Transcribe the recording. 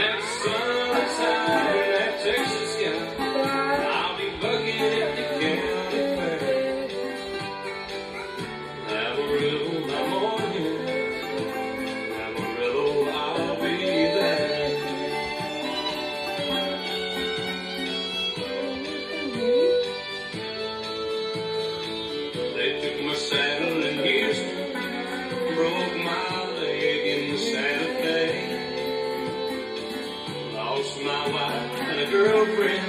Yes, sir. my wife and a girlfriend.